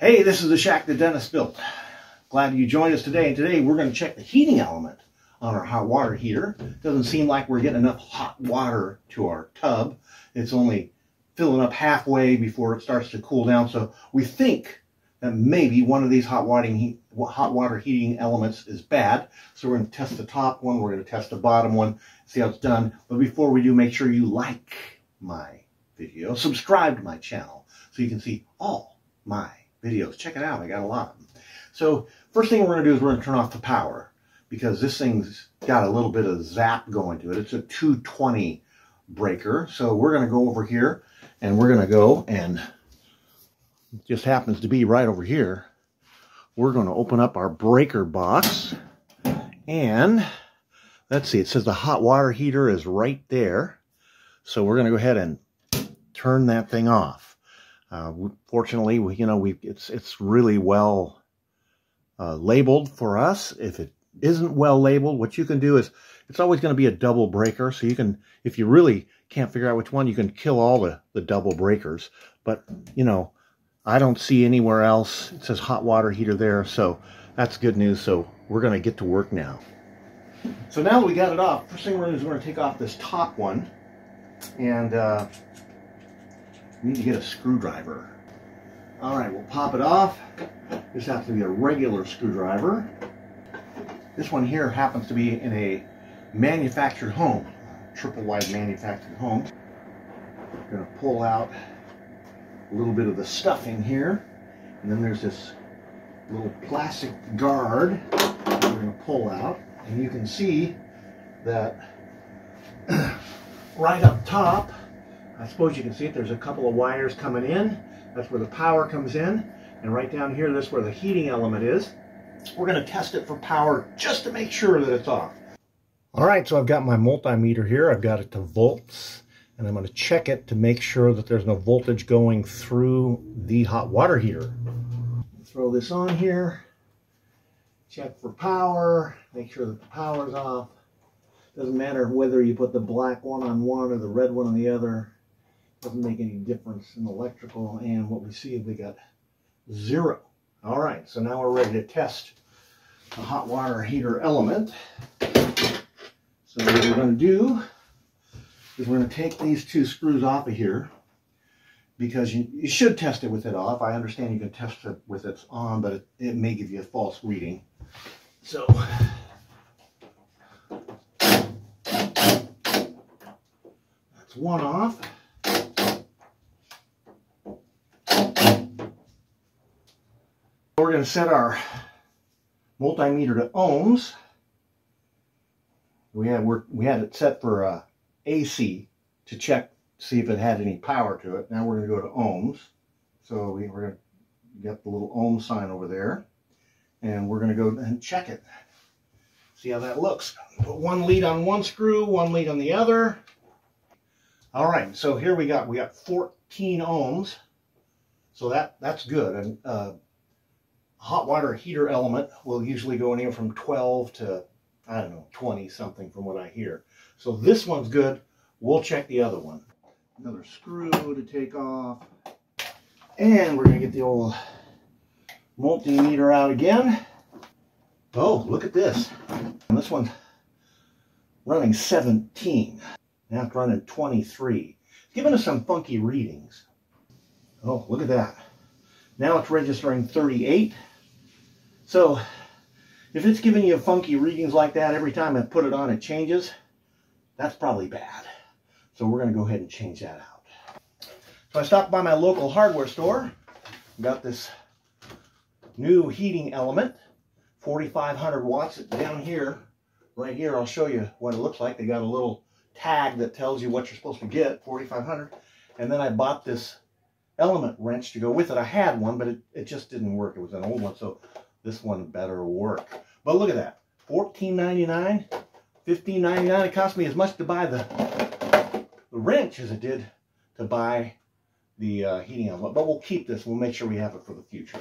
Hey, this is the shack that Dennis built. Glad you joined us today. And today we're going to check the heating element on our hot water heater. Doesn't seem like we're getting enough hot water to our tub. It's only filling up halfway before it starts to cool down. So we think that maybe one of these hot water, hot water heating elements is bad. So we're going to test the top one. We're going to test the bottom one, see how it's done. But before we do, make sure you like my video, subscribe to my channel so you can see all my videos. Check it out. I got a lot. So first thing we're going to do is we're going to turn off the power because this thing's got a little bit of zap going to it. It's a 220 breaker. So we're going to go over here and we're going to go and just happens to be right over here. We're going to open up our breaker box and let's see, it says the hot water heater is right there. So we're going to go ahead and turn that thing off. Uh, fortunately, we, you know, we it's it's really well uh, labeled for us. If it isn't well labeled, what you can do is it's always going to be a double breaker. So you can, if you really can't figure out which one, you can kill all the, the double breakers. But, you know, I don't see anywhere else. It says hot water heater there. So that's good news. So we're going to get to work now. So now that we got it off, first thing we're going to do is we're going to take off this top one. And uh, need to get a screwdriver. All right, we'll pop it off. This has to be a regular screwdriver. This one here happens to be in a manufactured home, triple wide manufactured home. I'm to pull out a little bit of the stuffing here. And then there's this little plastic guard we're to pull out. And you can see that right up top, I suppose you can see it, there's a couple of wires coming in. That's where the power comes in. And right down here, that's where the heating element is. We're going to test it for power just to make sure that it's off. All right, so I've got my multimeter here. I've got it to volts, and I'm going to check it to make sure that there's no voltage going through the hot water heater. Throw this on here, check for power, make sure that the power's off. Doesn't matter whether you put the black one on one or the red one on the other. Doesn't make any difference in electrical. And what we see is we got zero. All right, so now we're ready to test the hot water heater element. So what we're going to do is we're going to take these two screws off of here because you, you should test it with it off. I understand you can test it with it on, but it, it may give you a false reading. So that's one off. We're going to set our multimeter to ohms. We had we had it set for uh, AC to check see if it had any power to it. Now we're going to go to ohms. So we, we're going to get the little ohm sign over there, and we're going to go and check it. See how that looks. Put one lead on one screw, one lead on the other. All right, so here we got we got 14 ohms. So that that's good. And uh, hot water heater element will usually go anywhere from 12 to, I don't know, 20 something from what I hear. So this one's good. We'll check the other one. Another screw to take off. And we're going to get the old multimeter out again. Oh, look at this. And this one's running 17. Now it's running 23. It's giving us some funky readings. Oh, look at that. Now it's registering 38. So if it's giving you funky readings like that every time I put it on, it changes, that's probably bad. So we're going to go ahead and change that out. So I stopped by my local hardware store, got this new heating element, 4,500 watts down here. Right here, I'll show you what it looks like. They got a little tag that tells you what you're supposed to get, 4,500. And then I bought this element wrench to go with it. I had one, but it, it just didn't work. It was an old one, so this one better work. But look at that, $14.99, $15.99. It cost me as much to buy the, the wrench as it did to buy the uh, heating element. But we'll keep this. We'll make sure we have it for the future.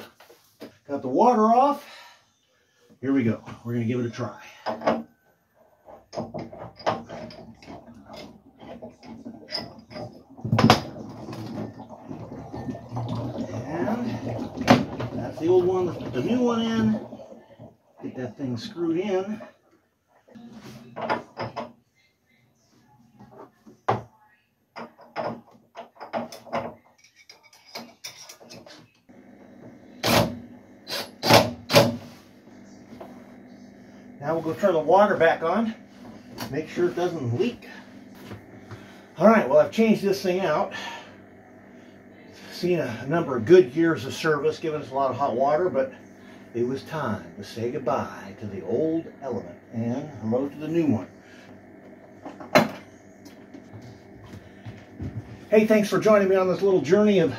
Got the water off. Here we go. We're going to give it a try. And The old one. Put the new one in. Get that thing screwed in. Now we'll go turn the water back on. Make sure it doesn't leak. All right, well, I've changed this thing out. Seen a number of good years of service, giving us a lot of hot water, but it was time to say goodbye to the old element and hello to the new one. Hey, thanks for joining me on this little journey of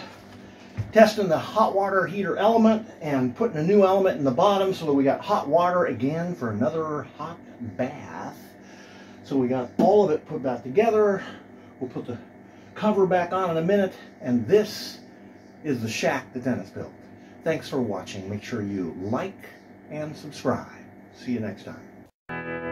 testing the hot water heater element and putting a new element in the bottom so that we got hot water again for another hot bath. So we got all of it put back together. We'll put the cover back on in a minute. And this is the shack that Dennis built. Thanks for watching. Make sure you like and subscribe. See you next time.